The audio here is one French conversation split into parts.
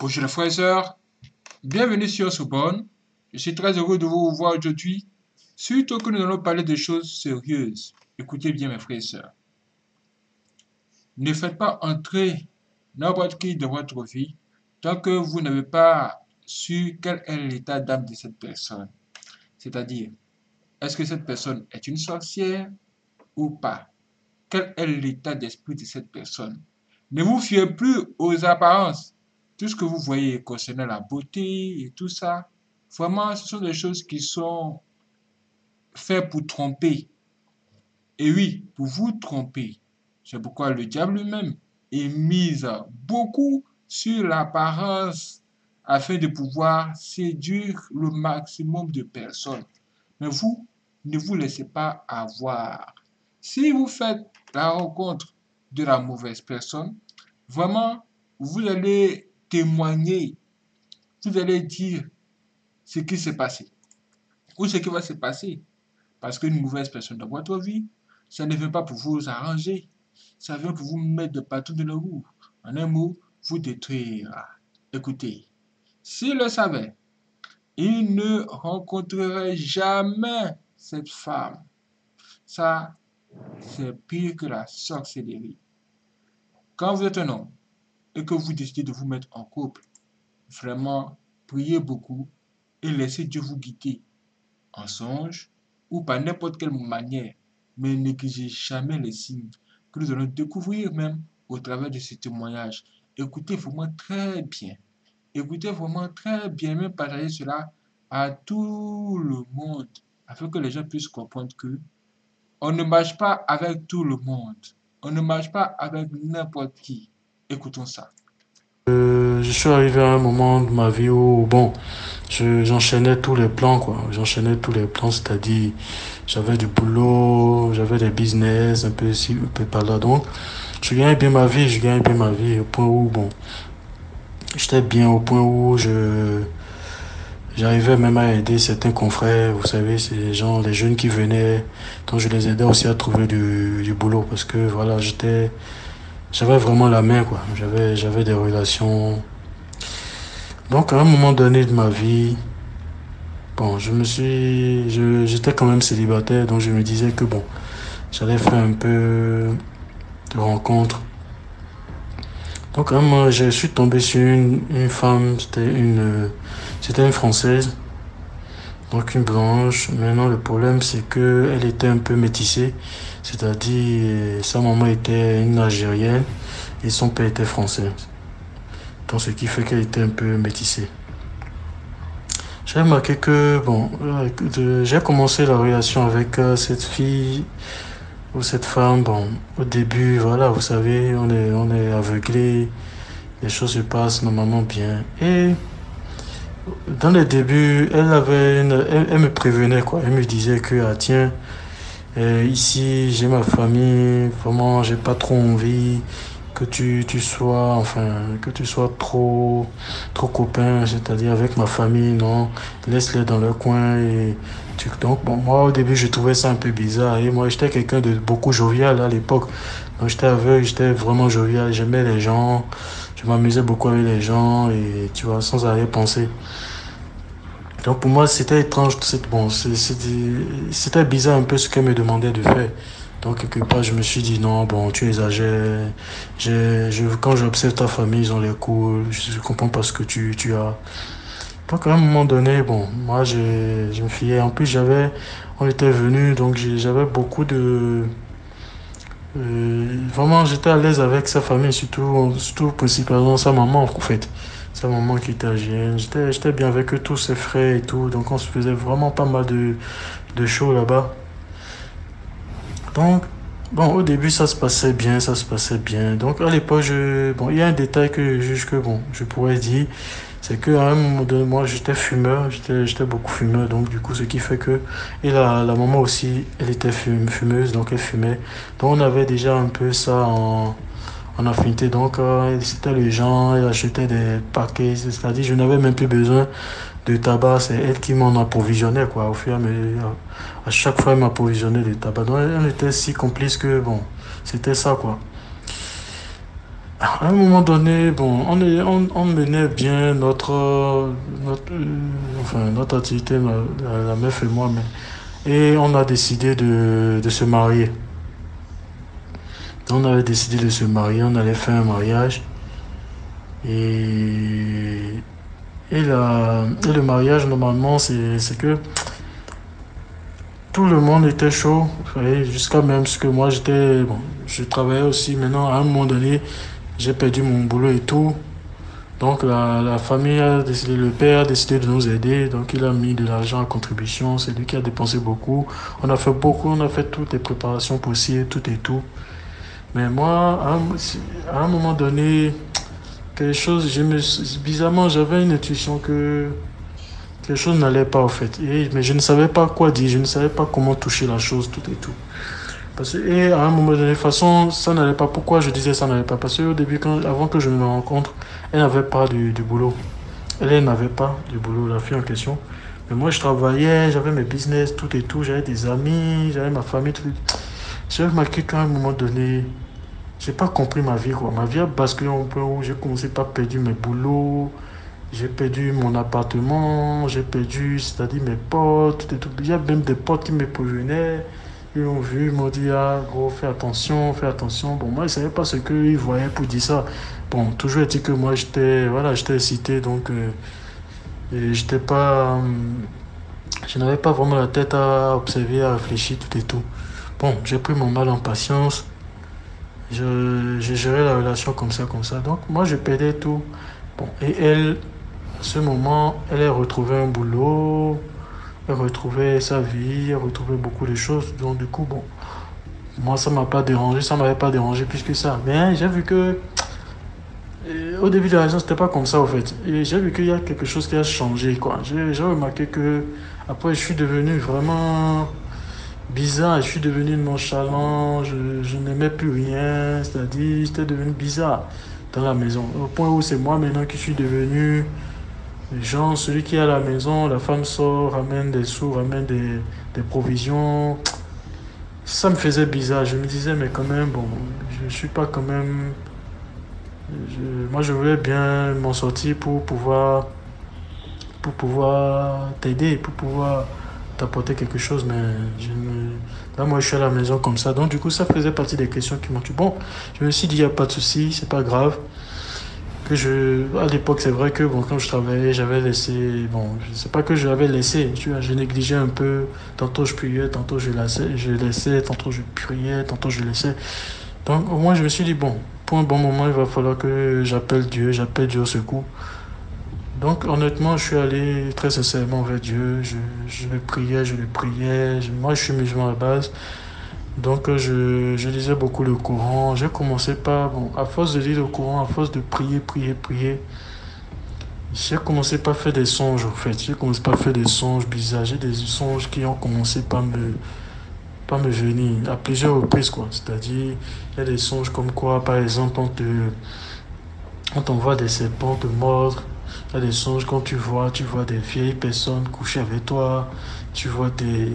Bonjour les frères et sœurs, bienvenue sur Sorbonne. Je suis très heureux de vous voir aujourd'hui, surtout que nous allons parler de choses sérieuses. Écoutez bien mes frères et sœurs. Ne faites pas entrer n'importe qui dans votre vie tant que vous n'avez pas su quel est l'état d'âme de cette personne. C'est-à-dire, est-ce que cette personne est une sorcière ou pas? Quel est l'état d'esprit de cette personne? Ne vous fiez plus aux apparences. Tout ce que vous voyez concernant la beauté et tout ça, vraiment, ce sont des choses qui sont faites pour tromper. Et oui, pour vous tromper. C'est pourquoi le diable lui-même est mis beaucoup sur l'apparence afin de pouvoir séduire le maximum de personnes. Mais vous, ne vous laissez pas avoir. Si vous faites la rencontre de la mauvaise personne, vraiment, vous allez témoigner, vous allez dire ce qui s'est passé ou ce qui va se passer. Parce qu'une mauvaise personne dans votre vie, ça ne vient pas pour vous arranger, ça vient pour vous mettre de partout de la roue. En un mot, vous détruire. Écoutez, s'il le savait, il ne rencontrerait jamais cette femme. Ça, c'est pire que la sorcellerie. Quand vous êtes un homme et que vous décidez de vous mettre en couple, vraiment, priez beaucoup et laissez Dieu vous guider en songe ou par n'importe quelle manière, mais négligez jamais les signes que nous allons découvrir même au travers de ce témoignage. Écoutez vraiment très bien. Écoutez vraiment très bien, même partager cela à tout le monde, afin que les gens puissent comprendre que on ne marche pas avec tout le monde. On ne marche pas avec n'importe qui. Écoutons ça. Euh, je suis arrivé à un moment de ma vie où, bon, j'enchaînais tous les plans, quoi. J'enchaînais tous les plans, c'est-à-dire, j'avais du boulot, j'avais des business, un peu ici, un peu par là. Donc, je gagnais bien ma vie, je gagnais bien ma vie au point où, bon, j'étais bien au point où je, j'arrivais même à aider certains confrères, vous savez, c'est les gens, les jeunes qui venaient, donc je les aidais aussi à trouver du, du boulot parce que voilà, j'étais, j'avais vraiment la main, quoi. J'avais, j'avais des relations. Donc, à un moment donné de ma vie, bon, je me suis, je, j'étais quand même célibataire, donc je me disais que bon, j'allais faire un peu de rencontres. Donc, à un moment, je suis tombé sur une, une femme, c'était une, c'était une française. Donc, une blanche. Maintenant, le problème, c'est que elle était un peu métissée. C'est-à-dire, sa maman était une Algérienne et son père était français. Donc, ce qui fait qu'elle était un peu métissée. J'ai remarqué que, bon, euh, j'ai commencé la relation avec euh, cette fille ou cette femme. Bon, au début, voilà, vous savez, on est, on est aveuglé. Les choses se passent normalement bien. Et dans les débuts, elle avait elle, me prévenait, quoi. Elle me disait que, ah, tiens, euh, ici, j'ai ma famille, vraiment, j'ai pas trop envie que tu, tu sois, enfin, que tu sois trop, trop copain, c'est-à-dire avec ma famille, non, laisse-les dans leur coin et donc, moi, au début, je trouvais ça un peu bizarre et moi, j'étais quelqu'un de beaucoup jovial à l'époque. Donc, j'étais aveugle, j'étais vraiment jovial, j'aimais les gens, je m'amusais beaucoup avec les gens et, tu vois, sans arrière-penser. Donc pour moi, c'était étrange. Bon, c'était bizarre un peu ce qu'elle me demandait de faire. Donc quelque part, je me suis dit non, bon, tu exagères. Je, je, quand j'observe ta famille, ils ont les cool. Je, je comprends pas ce que tu, tu as. Donc à un moment donné, bon, moi, je, je me fiais. En plus, j'avais, on était venus, donc j'avais beaucoup de. Euh, vraiment, j'étais à l'aise avec sa famille, surtout, surtout principalement sa maman, en fait sa maman qui était algérienne. J'étais, j'étais bien avec eux, tous ses frères et tout. Donc on se faisait vraiment pas mal de, de shows là-bas. Donc, bon, au début, ça se passait bien, ça se passait bien. Donc à l'époque, je, bon, il y a un détail que je bon, je pourrais dire. C'est moment donné, moi, j'étais fumeur, j'étais, beaucoup fumeur. Donc du coup, ce qui fait que... Et la, la maman aussi, elle était fumeuse, donc elle fumait. Donc on avait déjà un peu ça en en affinité. Donc, euh, c'était les gens, elle achetait des paquets, c'est-à-dire je n'avais même plus besoin de tabac, c'est elle qui m'en approvisionnait, quoi, au fur et à mesure. À chaque fois, elle m'approvisionnait de tabac. Donc, elle était si complice que, bon, c'était ça, quoi. À un moment donné, bon, on, on, menait bien notre, notre, euh, enfin, notre activité, la, la meuf et moi, mais, et on a décidé de, de se marier. On avait décidé de se marier, on allait faire un mariage. Et, et, la, et le mariage, normalement, c'est que tout le monde était chaud, jusqu'à même ce que moi j'étais, bon, je travaillais aussi. Maintenant, à un moment donné, j'ai perdu mon boulot et tout. Donc la, la, famille a décidé, le père a décidé de nous aider, donc il a mis de l'argent en contribution, c'est lui qui a dépensé beaucoup. On a fait beaucoup, on a fait toutes les préparations possibles, tout et tout. Mais moi, à un, moment donné, quelque chose, je me, bizarrement, j'avais une intuition que quelque chose n'allait pas au fait. Mais je ne savais pas quoi dire, je ne savais pas comment toucher la chose, tout et tout. Et à un moment donné, de toute façon, ça n'allait pas. Pourquoi je disais ça n'allait pas Parce qu'au début, avant que je me rencontre, elle n'avait pas du, du boulot. Elle, n'avait pas du boulot, la fille en question. Mais moi, je travaillais, j'avais mes business, tout et tout. J'avais des amis, j'avais ma famille, tout. J'ai remarqué qu'à un moment donné, j'ai pas compris ma vie, quoi. Ma vie a basculé un peu où j'ai commencé par perdre mes boulots, j'ai perdu mon appartement, j'ai perdu, c'est-à-dire mes potes, tout tout. Il y a même des potes qui me prévenaient, ils ont vu, m'ont dit, ah, gros, fais attention, fais attention. Bon, moi, je savais pas ce qu'ils voyaient pour dire ça. Bon, toujours est-il que moi, j'étais, voilà, j'étais cité, donc, euh, et j'étais pas, euh, je n'avais pas vraiment la tête à observer, à réfléchir, tout et tout. Bon, j'ai pris mon mal en patience. J'ai géré la relation comme ça, comme ça. Donc, moi, je perdais tout. Bon, et elle, à ce moment, elle a retrouvé un boulot, elle retrouvait sa vie, elle retrouvait beaucoup de choses. Donc, du coup, bon, moi, ça m'a pas dérangé, ça m'avait pas dérangé plus que ça. Mais j'ai vu que, euh, au début de la raison, c'était pas comme ça, en fait. Et j'ai vu qu'il y a quelque chose qui a changé, quoi. J'ai remarqué que, après, je suis devenu vraiment bizarre. Je suis devenu nonchalant, je, je n'aimais plus rien, c'est-à-dire j'étais devenu bizarre dans la maison. Au point où c'est moi maintenant qui suis devenu, genre, celui qui est à la maison, la femme sort, ramène des sous, ramène des, provisions. Ça me faisait bizarre. Je me disais, mais quand même, bon, je ne suis pas quand même. Moi, je voulais bien m'en sortir pour pouvoir, pour pouvoir t'aider, pour pouvoir t'apporter quelque chose, mais je me... là, moi, je suis à la maison comme ça. Donc, du coup, ça faisait partie des questions qui m'ont tué. Bon, je me suis dit, il n'y a pas de souci, c'est pas grave. Je... À l'époque, c'est vrai que bon, quand je travaillais, j'avais laissé. Bon, sais pas que je l'avais laissé, tu vois, je négligeais un peu. Tantôt, je priais, tantôt, je laissais, je laissais tantôt, je priais, tantôt, je laissais. Donc, au moins, je me suis dit, bon, pour un bon moment, il va falloir que j'appelle Dieu, j'appelle Dieu au secours. Donc honnêtement, je suis allé très sincèrement vers Dieu. Je, je le priais, je le priais. moi, je suis musulman à la base. Donc je, je lisais beaucoup le Coran. J'ai commencé par, bon, à force de lire le Coran, à force de prier, prier, prier, j'ai commencé par faire des songes en fait. J'ai commencé par faire des songes bizarres. J'ai des songes qui ont commencé par me, par me venir à plusieurs reprises quoi. C'est-à-dire, il y a des songes comme quoi, par exemple, on te, on t'envoie des serpents te mordre il y a des songes quand tu vois, tu vois des vieilles personnes coucher avec toi, tu vois des,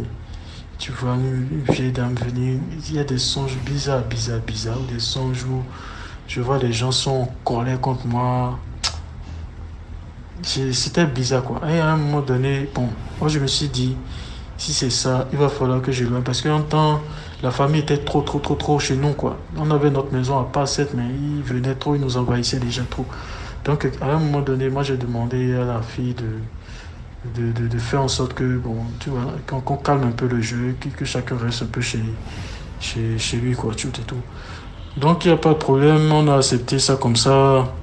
tu vois une, vieille dame venir. Il y a des songes bizarres, bizarres, bizarres, des songes où je vois les gens sont en colère contre moi. C'était bizarre quoi. Et à un moment donné, bon, moi je me suis dit, si c'est ça, il va falloir que je loin. Parce qu'en temps, la famille était trop, trop, trop, trop chez nous quoi. On avait notre maison à pas 7, mais ils venaient trop, ils nous envahissaient déjà trop. Donc, à un moment donné, moi, j'ai demandé à la fille de, de, faire en sorte que, bon, tu vois, qu'on calme un peu le jeu, que, chacun reste un peu chez, chez, lui, quoi, tout et tout. Donc, il n'y a pas de problème, on a accepté ça comme ça.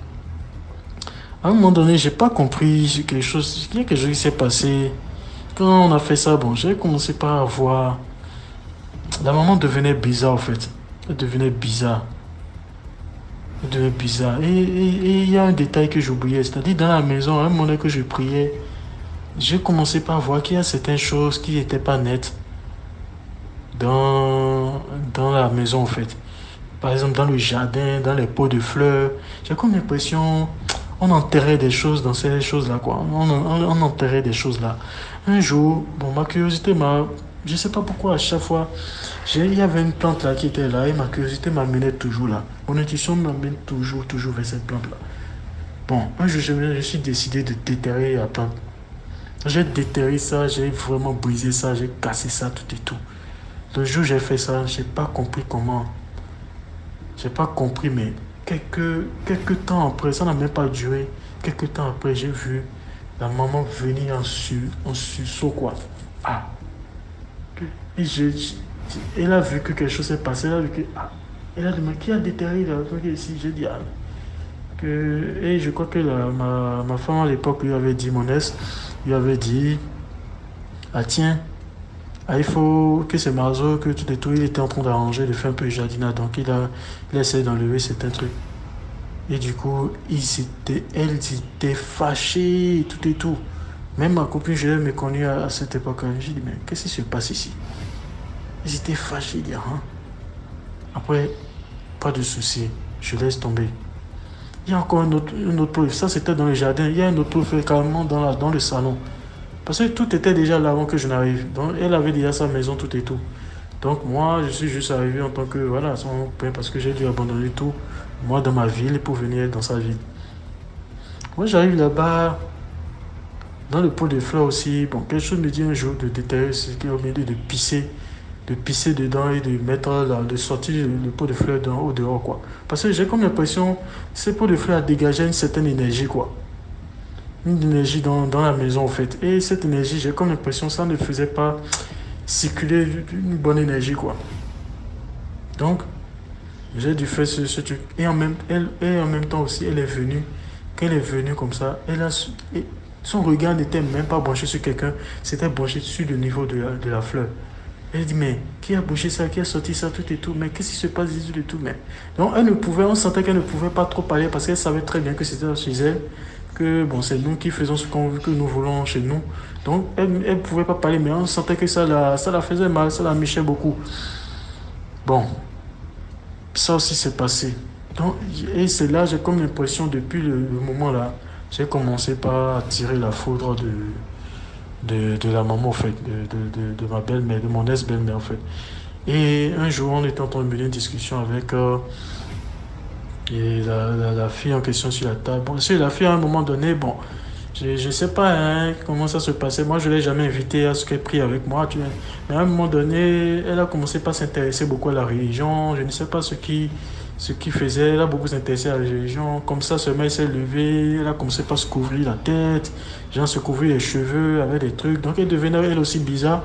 À un moment donné, j'ai pas compris quelque chose, il y a quelque chose qui s'est passé. Quand on a fait ça, bon, j'ai commencé par voir. La maman devenait bizarre, en fait. Elle devenait bizarre de bizarre. Et il y a un détail que j'oubliais, c'est-à-dire dans la maison, à un moment que je priais, j'ai commencé par voir qu'il y a certaines choses qui n'étaient pas nettes dans, dans la maison en fait. Par exemple, dans le jardin, dans les pots de fleurs, j'ai comme l'impression on enterrait des choses dans ces choses-là, quoi. On, enterrait des choses là. Un jour, bon, ma curiosité m'a je sais pas pourquoi à chaque fois, il y avait une plante là qui était là et ma curiosité m'amenait toujours là. Mon intuition m'amène toujours, toujours vers cette plante là. Bon, un jour, je, je suis décidé de déterrer la plante. J'ai déterré ça, j'ai vraiment brisé ça, j'ai cassé ça, tout et tout. Le jour où j'ai fait ça, j'ai pas compris comment. J'ai pas compris, mais quelques, quelques temps après, ça n'a même pas duré. Quelques temps après, j'ai vu la maman venir en, su, en sursaut, quoi. Ah! Et je, elle a vu que quelque chose s'est passé. Elle a vu que. Ah, elle a demandé qui a déterré la ici. J'ai dit ah. Et je crois que ma, ma femme à l'époque lui avait dit, mon lui avait dit Ah, tiens, ah, il faut que c'est Marzo, que tout et tout, il était en train d'arranger, de faire un peu de jardinage. Donc il a, il essayé d'enlever certains trucs. Et du coup, ils étaient, elles tout et tout. Même ma copine, je l'ai méconnue à, à cette époque. J'ai dit, mais qu'est-ce qui se passe ici? Ils étaient fâchés, dire, hein? Après, pas de souci, je laisse tomber. Il y a encore un autre, une autre. Ça, c'était dans le jardin. Il y a un autre preuve carrément dans, la, dans le salon. Parce que tout était déjà là avant que je n'arrive. Donc, elle avait déjà sa maison, tout et tout. Donc, moi, je suis juste arrivé en tant que, voilà, son parce que j'ai dû abandonner tout, moi, dans ma ville, pour venir dans sa ville. Moi, j'arrive là-bas, dans le pot de fleurs aussi. Bon, quelque chose me dit un jour de déterrer, c'est qu'il milieu de pisser de pisser dedans et de mettre là, de sortir le pot de fleurs au dehors quoi. Parce que j'ai comme l'impression ces pots de fleurs dégageaient une certaine énergie quoi. Une énergie dans, dans la maison en fait. Et cette énergie, j'ai comme l'impression ça ne faisait pas circuler une bonne énergie quoi. Donc j'ai dû faire ce, truc. Et en, même, elle, et en même temps aussi, elle est venue. Quand elle est venue comme ça, elle a, son regard n'était même pas branché sur quelqu'un, c'était branché sur le niveau de de la fleur. Elle dit, mais qui a bougé ça, qui a sorti ça, tout et tout, mais qu'est-ce qui se passe du tout, mais? Donc elle ne pouvait, on sentait qu'elle ne pouvait pas trop parler parce qu'elle savait très bien que c'était chez elle, que bon, c'est nous qui faisons ce qu'on que nous voulons chez nous. Donc elle ne pouvait pas parler, mais on sentait que ça la, ça la faisait mal, ça la michait beaucoup. Bon, ça aussi s'est passé. Donc, et c'est là, j'ai comme l'impression, depuis le, le moment là, j'ai commencé par tirer la foudre de, de, de la maman, en fait, de, de, de ma belle-mère, de mon ex-belle-mère, en fait. Et un jour, on était en train de mener une discussion avec euh, la, la, fille en question sur la table. Bon, si la fille, à un moment donné, bon, je ne sais pas hein, comment ça se passait. Moi, je ne l'ai jamais invitée à ce qu'elle prie avec moi. Mais à un moment donné, elle a commencé par s'intéresser beaucoup à la religion. Je ne sais pas ce qui ce qui faisait, elle a beaucoup s'intéresser à la religion. Comme ça, ce mec s'est levé, elle a commencé par se couvrir la tête, genre se couvrir les cheveux avec des trucs. Donc elle devenait elle aussi bizarre.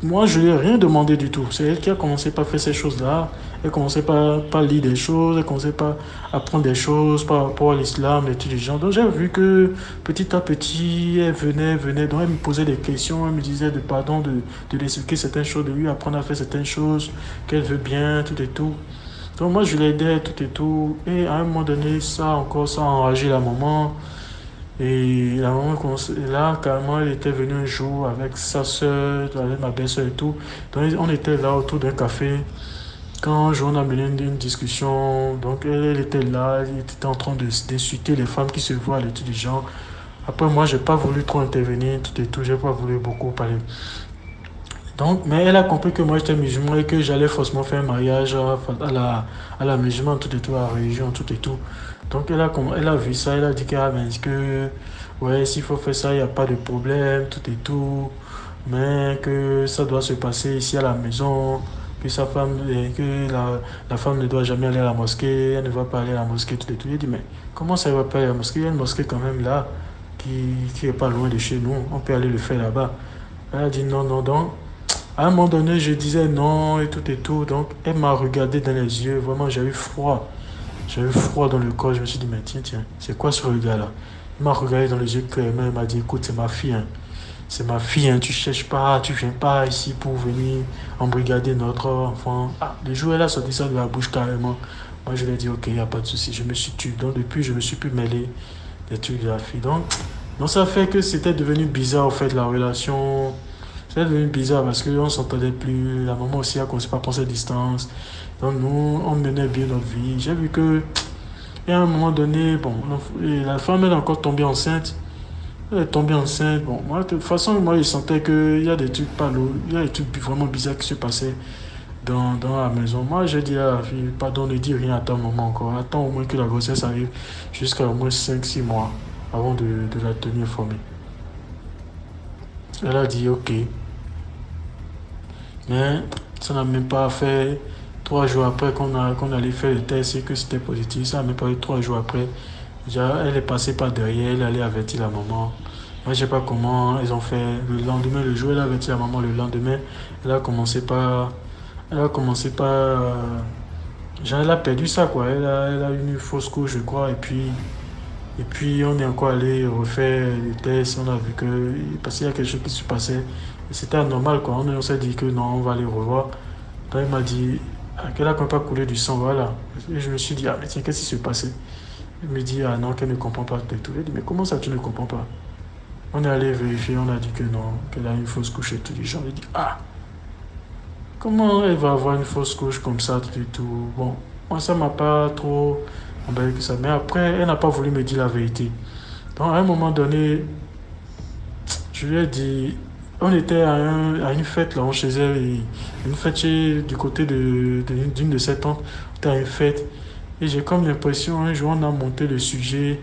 Moi, je lui ai rien demandé du tout. C'est elle qui a commencé par faire ces choses-là. Elle commençait par, par lire des choses, elle commençait par apprendre des choses par rapport à l'islam, des trucs du genre. Donc j'ai vu que petit à petit, elle venait, venait, donc elle me posait des questions, elle me disait de pardon, de, de lui expliquer certaines choses, de lui apprendre à faire certaines choses, qu'elle veut bien, tout et tout. Donc moi, je l'aidais, tout et tout. Et à un moment donné, ça encore, ça a enragé la maman. Et la maman, là, carrément, elle était venue un jour avec sa soeur, avec ma belle-soeur et tout. Donc on était là autour d'un café. Quand on a mené une, discussion, donc elle, était là, elle était en train d'insulter les femmes qui se voient, les tout du genre. Après, moi, j'ai pas voulu trop intervenir, tout et tout, j'ai pas voulu beaucoup parler. Donc, mais elle a compris que moi j'étais musulman et que j'allais forcément faire un mariage à, la, à la musulmane, tout et tout, à la religion, tout et tout. Donc, elle a, elle a vu ça, elle a dit que, ah, ben, que ouais, s'il faut faire ça, il n'y a pas de problème, tout et tout, mais que ça doit se passer ici à la maison que sa femme, que la, la, femme ne doit jamais aller à la mosquée, elle ne va pas aller à la mosquée, tout et tout. Il dit, mais comment ça ne va pas aller à la mosquée? Il y a une mosquée quand même là, qui n'est pas loin de chez nous, on peut aller le faire là-bas. Elle a dit non, non, donc, à un moment donné, je disais non et tout et tout. Donc, elle m'a regardé dans les yeux, vraiment, j'ai eu froid. Eu froid dans le corps, je me suis dit, mais tiens, tiens, c'est quoi ce regard-là? Il m'a regardé dans les yeux clairement, il m'a dit, écoute, c'est ma fille. Hein c'est ma fille, hein, tu cherches pas, tu viens pas ici pour venir embrigader notre enfant. Ah, le jour elle a sorti ça de la bouche carrément, moi je lui ai dit, ok, il n'y a pas de souci, je me suis tué. Donc depuis, je me suis plus mêlé des trucs de la fille. Donc, donc ça fait que c'était devenu bizarre, en fait, la relation. C'était devenu bizarre parce qu'on ne s'entendait plus. La maman aussi a commencé à penser à distance. Donc nous, on menait bien notre vie. J'ai vu que, et à un moment donné, bon, la femme, est encore tombée enceinte. Elle est tombée enceinte. Bon, moi, de toute façon, moi, je sentais qu'il y a des trucs pas lourds, il y a des trucs vraiment bizarres qui se passaient dans, dans la maison. Moi, j'ai dit à la fille, pardon, ne dis rien à ton moment encore. Attends au moins que la grossesse arrive jusqu'à au moins 5-6 mois avant de, de la tenir informée. Elle a dit ok. Mais ça n'a même pas fait trois jours après qu'on qu'on allait faire le test et que c'était positif. Ça pas eu trois jours après. Déjà, elle est passée par derrière, elle allait avertir la maman. Moi, je sais pas comment ils ont fait. Le lendemain, le jour, elle a averti la maman. Le lendemain, elle a commencé par. Elle a commencé par. Euh, elle a perdu ça, quoi. Elle a, elle a une fausse couche, je crois. Et puis. Et puis, on est encore allé refaire les tests. On a vu que. Parce qu'il y a quelque chose qui se passait. C'était anormal, quoi. On, on s'est dit que non, on va aller revoir. Donc, il m'a dit. Ah, Qu'elle a quand même pas coulé du sang, voilà. Et je me suis dit, ah, mais tiens, qu'est-ce qui se passait Il me dit, ah non, qu'elle ne comprend pas du tout. Je dit, mais comment ça, tu ne comprends pas? On est allé vérifier, on a dit que non, qu'elle a une fausse couche et tout. Les gens ont dit, ah, comment elle va avoir une fausse couche comme ça, tout et tout? Bon, moi, ça m'a pas trop emballé que ça. Mais après, elle n'a pas voulu me dire la vérité. Donc, à un moment donné, je lui ai dit, on était à, un- à une fête là chez elle, et une fête du côté de, de- d'une de ses tantes. On était à une fête. Et j'ai comme l'impression, un jour, on a monté le sujet.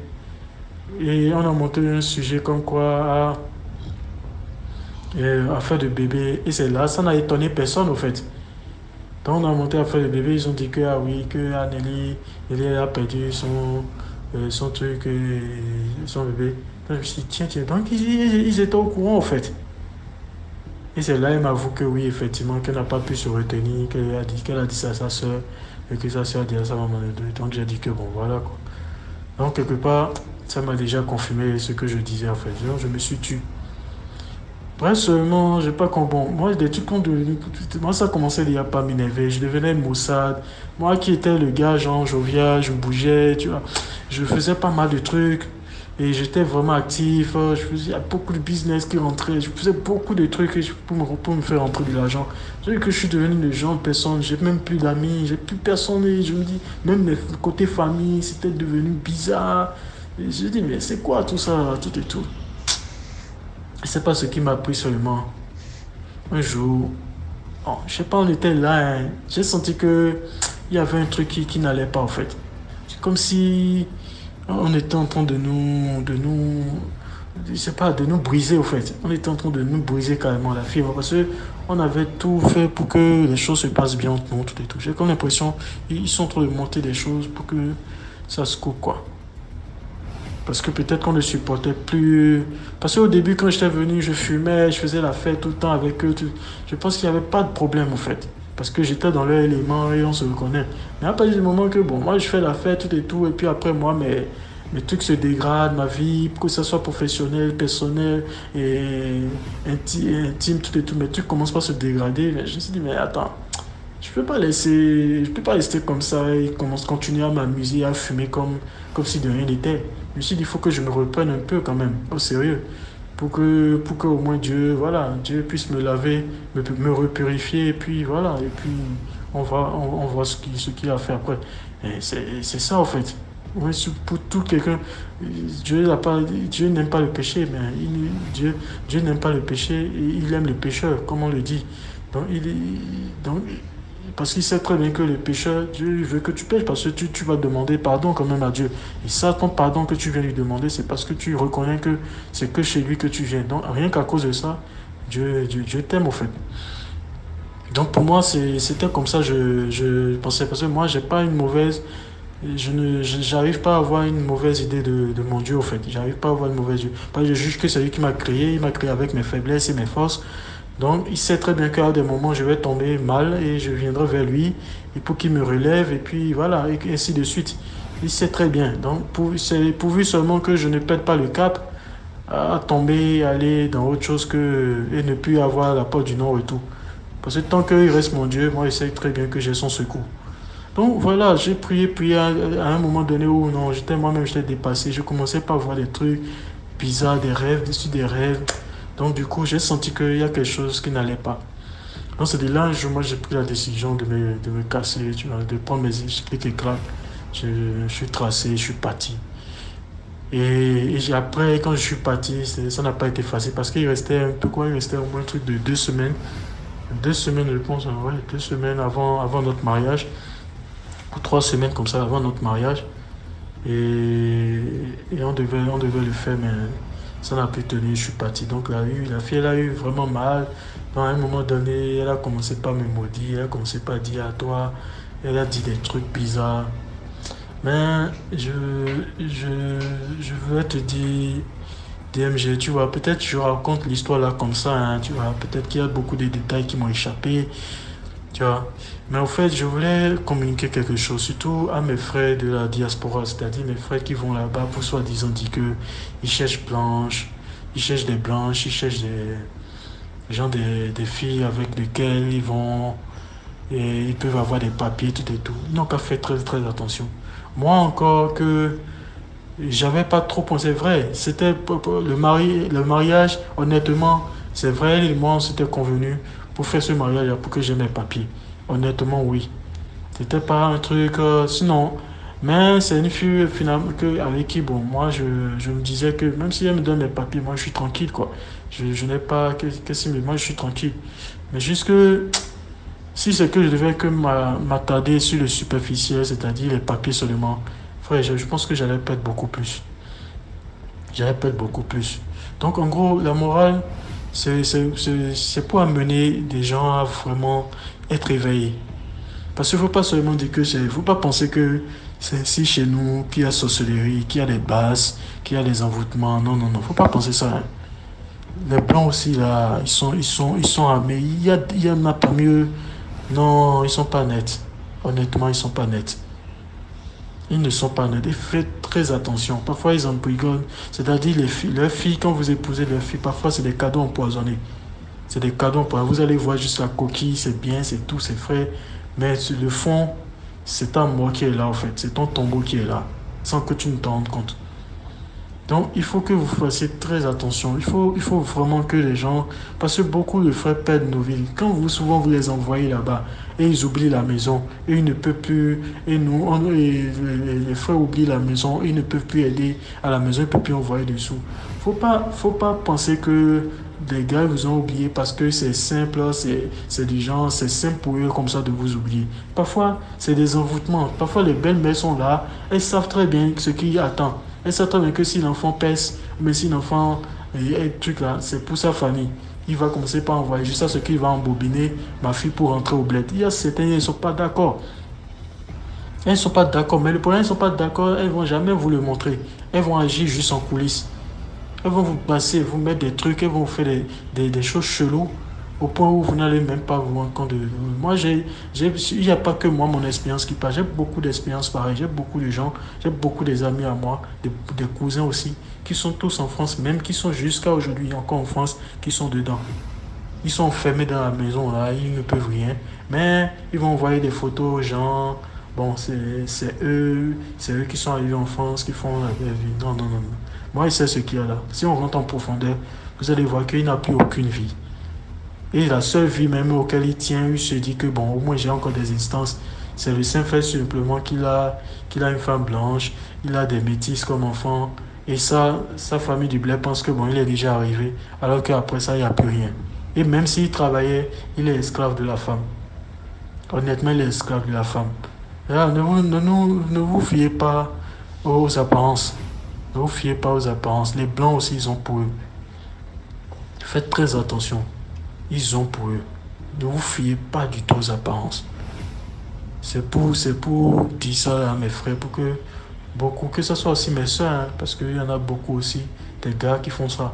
Et on a monté un sujet comme quoi à, euh, affaire de bébé. Et c'est là, ça n'a étonné personne au fait. Donc on a monté affaire de bébé, ils ont dit que ah oui, que Anneli, elle a perdu son, euh, son truc, euh, son bébé. Donc je me suis dit, tiens, tiens, donc ils, ils- étaient au courant en fait. Et c'est là, elle m'avoue que oui, effectivement, qu'elle n'a pas pu se retenir, qu'elle a dit, qu'elle a dit ça à sa soeur, et que sa soeur a dit à sa maman les deux. Donc j'ai dit que bon, voilà quoi. Donc quelque part, ça m'a déjà confirmé ce que je disais en fait. Je me suis tué. Bref, seulement, j'ai pas compris. Moi, des trucs devenait- Moi, ça commençait déjà pas m'énerver. Je devenais maussade. Moi qui étais le gars, genre, jovial, je bougeais, tu vois. Je faisais pas mal de trucs. Et j'étais vraiment actif. euh, Je faisais il y a beaucoup de business qui rentraient. Je faisais beaucoup de trucs pour me, faire rentrer de l'argent. Je dis que je suis devenu le genre personne. J'ai même plus d'amis. J'ai plus personne. Et je me dis, même le côté famille, c'était devenu bizarre. Et je dis, mais c'est quoi tout ça, tout et tout? C'est pas ce qui m'a pris seulement. Un jour, oh, je sais pas, on était là, hein. j'ai senti que il y avait un truc qui, qui n'allait pas en fait. C'est comme si on était en train de nous, de nous, pas, de nous briser au fait. On était en train de nous briser carrément la fibre parce que on avait tout fait pour que les choses se passent bien entre nous, tout et tout. J'ai comme l'impression ils sont en train de monter des choses pour que ça se coupe quoi. Parce que peut-être qu'on ne supportait plus. Parce qu'au début, quand j'étais venu, je fumais, je faisais la fête tout le temps avec eux. Je pense qu'il n'y avait pas de problème, en fait. Parce que j'étais dans leur élément et on se reconnaît. Mais à partir du moment que, bon, moi, je fais la fête, tout et tout, et puis après, moi, mes, trucs se dégradent, ma vie, que ce soit professionnel, personnel, et inti- intime, tout et tout, mes trucs commencent pas à se dégrader. Mais Je me suis dit, mais attends, je peux pas laisser, je peux pas rester comme ça et commence, continuer à m'amuser, à fumer comme, comme si de rien n'était. Je me suis dit, il faut que je me reprenne un peu quand même, au sérieux. Pour que, au moins Dieu, voilà, Dieu puisse me laver, me, me repurifier, et puis voilà, et puis on va, voit ce qu'il a fait après. Et c'est ça, en fait. Pour tout quelqu'un, Dieu pas, Dieu n'aime pas le péché, mais il- Dieu, n'aime pas le péché, il aime le pécheur, comme on le dit. Donc, parce qu'il sait très bien que le pécheur, Dieu veut que tu pêches parce que tu, vas demander pardon quand même à Dieu. Et ça, ton pardon que tu viens lui demander, c'est parce que tu reconnais que c'est que chez lui que tu viens. Donc rien qu'à cause de ça, Dieu, t'aime au fait. Donc pour moi, c'était comme ça je, pensais. Parce que moi, j'ai pas une mauvaise... Je j'arrive pas à avoir une mauvaise idée de, mon Dieu au fait. J'arrive pas à avoir une mauvaise idée. Parce je juge que c'est lui qui m'a créé. Il m'a créé avec mes faiblesses et mes forces. Donc, il sait très bien qu'à des moments, je vais tomber mal et je viendrai vers lui et pour qu'il me relève et puis voilà, et ainsi de suite. Il sait très bien. Donc, c'est pourvu seulement que je ne perde pas le cap à tomber, aller dans autre chose que et ne plus avoir la porte du non-retour. Parce que tant qu'il reste mon Dieu, moi, il sait très bien que j'ai son secours. Donc voilà, j'ai prié, prié à, un moment donné où non, j'étais moi-même, j'étais dépassé. Je commençais pas à voir des trucs bizarres, des rêves, dessus des rêves. Donc du coup, j'ai senti qu'il y a quelque chose qui n'allait pas. Donc c'est de là jour, moi j'ai pris la décision de me, de me casser, tu vois, de prendre mes clics et. Je, je suis tracé, je suis parti. Et, après, quand je suis parti, ça n'a pas été facile parce qu'il restait un peu quoi, il restait au moins un truc de deux semaines. Deux semaines, je pense, ouais, deux semaines avant, avant notre mariage. Ou trois semaines comme ça avant notre mariage. Et, et on, devait, on devait le faire, mais ça n'a plus tenu, je suis parti. Donc la, la fille, elle a eu vraiment mal. À un moment donné, elle a commencé par me maudire, elle a commencé par dire à toi, elle a dit des trucs bizarres. Mais je, je, je veux te dire, DMG, tu vois, peut-être je raconte l'histoire là comme ça, hein, tu vois, peut-être qu'il y a beaucoup de détails qui m'ont échappé, tu vois. Mais au fait, je voulais communiquer quelque chose, surtout à mes frères de la diaspora, c'est-à-dire mes frères qui vont là-bas pour soi-disant dire que ils cherchent blanches, ils cherchent des blanches, ils cherchent des gens, des, des filles avec lesquelles ils vont et ils peuvent avoir des papiers, tout et tout. N'ont qu'à faire très très attention. Moi encore que j'avais pas trop pensé vrai. C'était le, mari, le mariage, honnêtement, c'est vrai, moi on s'était convenu pour faire ce mariage pour que j'ai mes papiers. Honnêtement, oui. C'était pas un truc. Euh, sinon, mais c'est une fille finalement que, avec qui, bon, moi je, je, me disais que même si elle me donne mes papiers, moi je suis tranquille, quoi. Je, je n'ai pas. Qu'est-ce que moi je suis tranquille. Mais juste si c'est que je devais que m'attarder sur le superficiel, c'est-à-dire les papiers seulement, frère, je, pense que j'allais perdre beaucoup plus. J'allais perdre beaucoup plus. Donc en gros, la morale, c'est pour amener des gens à vraiment être éveillés. Parce qu'il ne faut pas seulement dire que c'est... Il ne faut pas penser que c'est ici chez nous qu'il y a sorcellerie, qu'il y a des basses, qu'il y a des envoûtements. Non, non, non. Il ne faut pas penser ça. Les blancs aussi, là, ils sont, ils sont, ils sont armés. Il y, a, il y en a pas mieux non, ils sont pas nets. Honnêtement, ils sont pas nets. Ils ne sont pas. Et faites très attention. Parfois, ils embrigadent. C'est-à-dire, les filles, leurs filles, quand vous épousez leurs filles, parfois, c'est des cadeaux empoisonnés. C'est des cadeaux empoisonnés. Vous allez voir juste la coquille, c'est bien, c'est tout, c'est frais. Mais sur le fond, c'est ta mort qui est là, en fait. C'est ton tombeau qui est là. Sans que tu ne t'en rendes compte. Donc, il faut que vous fassiez très attention. Il faut, il faut vraiment que les gens, parce que beaucoup de frères perdent nos vies. Quand vous, souvent, vous les envoyez là-bas et ils oublient la maison et ils ne peuvent plus, et nous, les, les, frères oublient la maison et ils ne peuvent plus aider à la maison, ils ne peuvent plus envoyer des sous. Faut pas, faut pas penser que des gars vous ont oublié parce que c'est simple, c'est du genre, c'est simple pour eux comme ça de vous oublier. Parfois, c'est des envoûtements. Parfois, les belles mères sont là, elles savent très bien ce qui attend. Elle bien que si l'enfant pèse, mais si l'enfant est truc là, c'est pour sa famille. Il va commencer par envoyer juste à ce qu'il va embobiner ma fille pour rentrer au bled. Il y a certains, ils ne sont pas d'accord. Elles ne sont pas d'accord, mais le problème, elles ne sont pas d'accord, elles ne vont jamais vous le montrer. Elles vont agir juste en coulisses. Elles vont vous passer, vous mettre des trucs, elles vont vous faire des, des, des choses cheloues au point où vous n'allez même pas vous rendre compte de moi j'ai il n'y a pas que moi mon expérience qui passe. J'ai beaucoup d'expériences pareilles. J'ai beaucoup de gens j'ai beaucoup des amis à moi des, cousins aussi qui sont tous en France même qui sont jusqu'à aujourd'hui encore en France qui sont dedans. Ils sont enfermés dans la maison là. Ils ne peuvent rien. Mais ils vont envoyer des photos aux gens. Bon c'est eux c'est eux qui sont arrivés en France qui font la vie. Non non non, non. moi je sais ce qu'il y a là. Si on rentre en profondeur vous allez voir qu'il n'a plus aucune vie et la seule vie même auquel il tient, il se dit que bon, au moins j'ai encore des instances. C'est le simple fait simplement qu'il a, qu'il a une femme blanche, il a des métis comme enfant. Et ça, sa famille du blé pense que bon, il est déjà arrivé, alors qu'après ça, il n'y a plus rien. Et même s'il travaillait, il est esclave de la femme. Honnêtement, il est esclave de la femme. ne, vous, ne, ne vous fiez pas aux apparences. Ne vous fiez pas aux apparences. Les blancs aussi, ils ont pour eux. Faites très attention ils ont pour eux. Ne vous fiez pas du tout aux apparences. C'est pour, c'est pour dire ça à mes frères, pour que beaucoup, que ce soit aussi mes soeurs, hein, parce qu'il y en a beaucoup aussi, des gars qui font ça.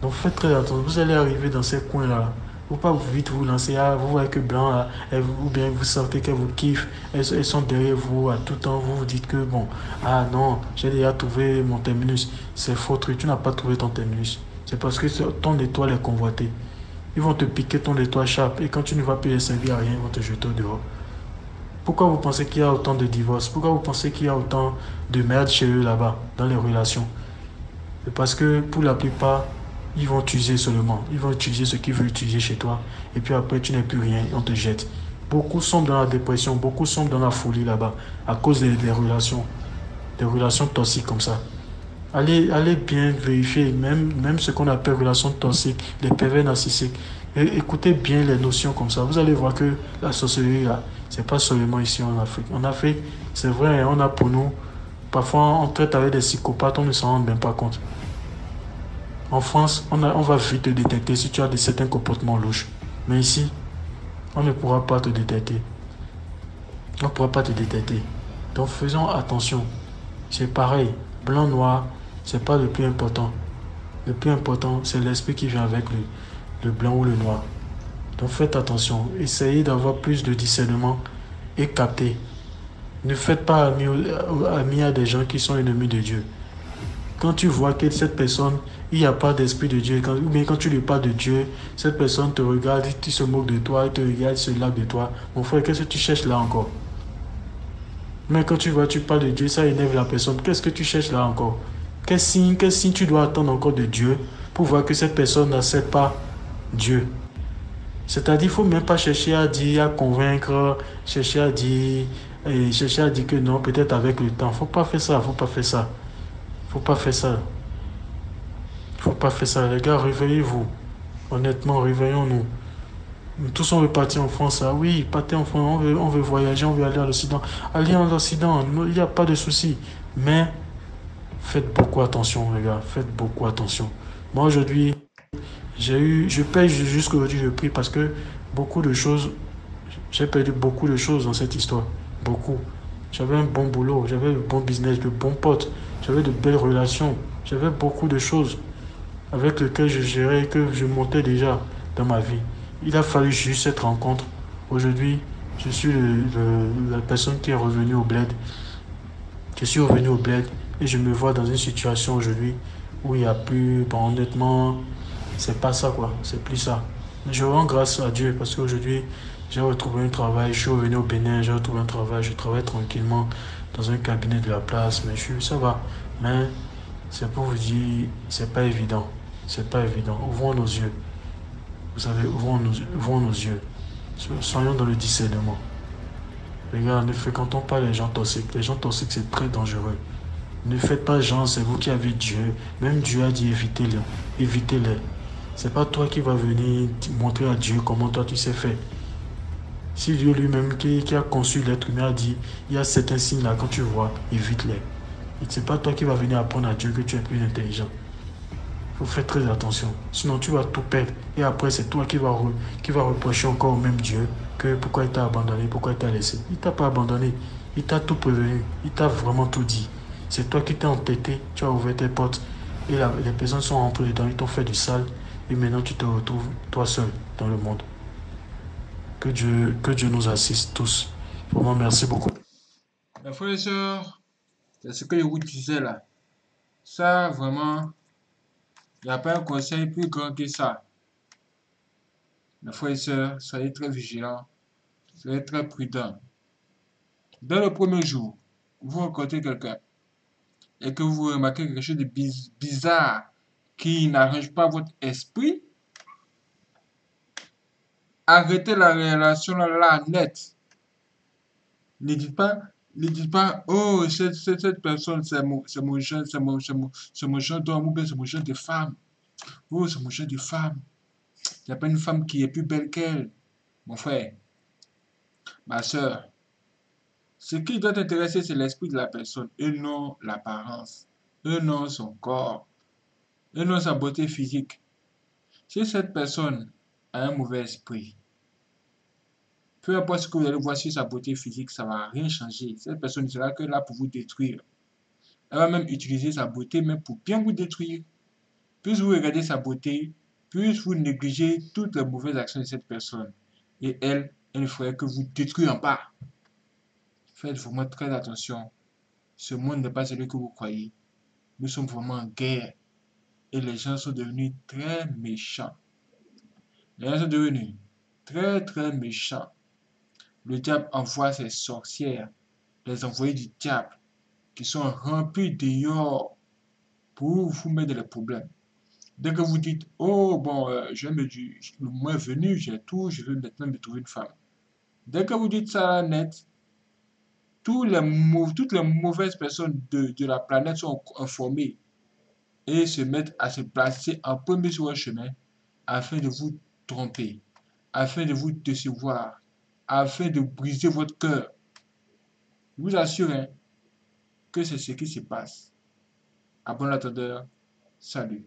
Donc faites très attention, vous allez arriver dans ces coins-là. Vous pas vite vous lancer, ah, vous voyez que blanc, ou bien vous sentez qu'elles vous kiffent, elles, sont derrière vous à tout temps, vous vous dites que bon, ah non, j'ai déjà trouvé mon terminus. C'est faux truc, tu n'as pas trouvé ton terminus. C'est parce que ton étoile est convoitée. Ils vont te piquer ton étoile chape et quand tu ne vas plus les servir à rien, ils vont te jeter dehors. Pourquoi vous pensez qu'il y a autant de divorces? Pourquoi vous pensez qu'il y a autant de merde chez eux là-bas, dans les relations? C'est parce que pour la plupart, ils vont utiliser seulement. Ils vont utiliser ce qu'ils veulent utiliser chez toi. Et puis après, tu n'es plus rien, on te jette. Beaucoup sont dans la dépression, beaucoup sont dans la folie là-bas, à cause des relations, des relations toxiques comme ça. Allez, allez bien vérifier, même, même ce qu'on appelle relation toxique, les pervers narcissiques. écoutez bien les notions comme ça. Vous allez voir que la sorcellerie, là, c'est pas seulement ici en Afrique. En Afrique, c'est vrai, on a pour nous, parfois on traite avec des psychopathes, on ne s'en rend même pas compte. En France, on, a, on va vite te détecter si tu as de certains comportements louches. Mais ici, on ne pourra pas te détecter. On ne pourra pas te détecter. Donc faisons attention. C'est pareil, blanc, noir, c'est pas le plus important. Le plus important, c'est l'esprit qui vient avec le, blanc ou le noir. Donc faites attention. Essayez d'avoir plus de discernement et captez. Ne faites pas ami, à des gens qui sont ennemis de Dieu. Quand tu vois que cette personne, il n'y a pas d'esprit de Dieu, mais quand tu lui parles de Dieu, cette personne te regarde, il se moque de toi, il te regarde, il se lave de toi. Mon frère, qu'est-ce que tu cherches là encore? Mais quand tu vois, tu parles de Dieu, ça énerve la personne. Qu'est-ce que tu cherches là encore? Quel signe, quel signe tu dois attendre encore de Dieu pour voir que cette personne n'accepte pas Dieu? C'est-à-dire, il ne faut même pas chercher à dire, à convaincre, chercher à dire, chercher à dire que non, peut-être avec le temps. Il ne faut pas faire ça, il ne faut pas faire ça. Faut pas faire ça. Faut pas faire ça. Les gars, réveillez-vous. Honnêtement, réveillons-nous. Tous on veut en France. Ah oui, partez en France, on veut, on veut voyager, on veut aller à l'Occident. Allez en Occident, il n'y a pas de souci. Mais Faites beaucoup attention, les gars. Faites beaucoup attention. Moi, aujourd'hui, j'ai eu, je paye jusqu'à aujourd'hui, je prie parce que beaucoup de choses, j'ai perdu beaucoup de choses dans cette histoire. Beaucoup. J'avais un bon boulot, j'avais le bon business, de bons potes, j'avais de belles relations, j'avais beaucoup de choses avec lesquelles je gérais, que je montais déjà dans ma vie. Il a fallu juste cette rencontre. Aujourd'hui, je suis la personne qui est revenue au bled. Je suis revenu au bled et je me vois dans une situation aujourd'hui où il n'y a plus, bon, honnêtement, c'est pas ça quoi, c'est plus ça. Je rends grâce à Dieu parce qu'aujourd'hui, j'ai retrouvé un travail, je suis revenu au Bénin, j'ai retrouvé un travail, je travaille tranquillement dans un cabinet de la place, mais je suis, ça va. Mais c'est pour vous dire, c'est pas évident, c'est pas évident. Ouvrons nos yeux. Vous savez, ouvrons nos, ouvrons nos yeux. Soyons dans le discernement. Gars, ne fréquentons pas les gens toxiques. Les gens toxiques, c'est très dangereux. Ne faites pas genre, c'est vous qui avez Dieu. Même Dieu a dit évitez-les. Évitez-les. C'est pas toi qui vas venir montrer à Dieu comment toi tu sais faire. Si Dieu lui-même qui, a conçu l'être humain a dit, il y a certains signes là, quand tu vois, évite-les. C'est pas toi qui vas venir apprendre à Dieu que tu es plus intelligent. Il faut faire très attention. Sinon, tu vas tout perdre. Et après, c'est toi qui vas, qui va reprocher encore au même Dieu que pourquoi il t'a abandonné, pourquoi il t'a laissé. Il t'a pas abandonné. Il t'a tout prévenu. Il t'a vraiment tout dit. C'est toi qui t'es entêté, tu as ouvert tes portes et les personnes sont rentrées dedans, ils t'ont fait du sale et maintenant tu te retrouves toi seul dans le monde. Que Dieu, que Dieu nous assiste tous. Vraiment, merci beaucoup. Mes frères et sœurs, c'est ce que je vous disais là. Ça, vraiment, il n'y a pas un conseil plus grand que ça. Mes frères et sœurs, soyez très vigilants, soyez très prudents. Dès le premier jour, vous rencontrez quelqu'un et que vous remarquez quelque chose de bizarre qui n'arrange pas votre esprit, arrêtez la relation là, net. Ne dites pas, ne dites pas, oh, cette, cette, personne, c'est mon, mon jeune, c'est mon, mon, mon jeune d'homme ou bien c'est mon jeune de femme. Oh, c'est mon jeune de femme. Il n'y a pas une femme qui est plus belle qu'elle. Mon frère, ma soeur, ce qui doit t'intéresser, c'est l'esprit de la personne et non l'apparence, et non son corps, et non sa beauté physique. Si cette personne a un mauvais esprit, peu importe ce que vous allez voir sur sa beauté physique, ça ne va rien changer. Cette personne ne sera que là pour vous détruire. Elle va même utiliser sa beauté, mais pour bien vous détruire. Plus vous regardez sa beauté, plus vous négligez toutes les mauvaises actions de cette personne. Et elle, elle ne ferait que vous détruire en part. Faites vraiment très attention. Ce monde n'est pas celui que vous croyez. Nous sommes vraiment en guerre. Et les gens sont devenus très méchants. Les gens sont devenus très très méchants. Le diable envoie ses sorcières, les envoyés du diable, qui sont remplis dehors pour vous mettre les problèmes. Dès que vous dites, oh bon, euh, je me le mois venu, j'ai tout, je veux maintenant me trouver une femme. Dès que vous dites ça net, toutes les mauvaises personnes de, la planète sont informées. et se mettent à se placer en premier sur votre chemin afin de vous tromper, afin de vous décevoir, afin de briser votre cœur. Je vous assure hein, que c'est ce qui se passe. À bon attendeur, salut.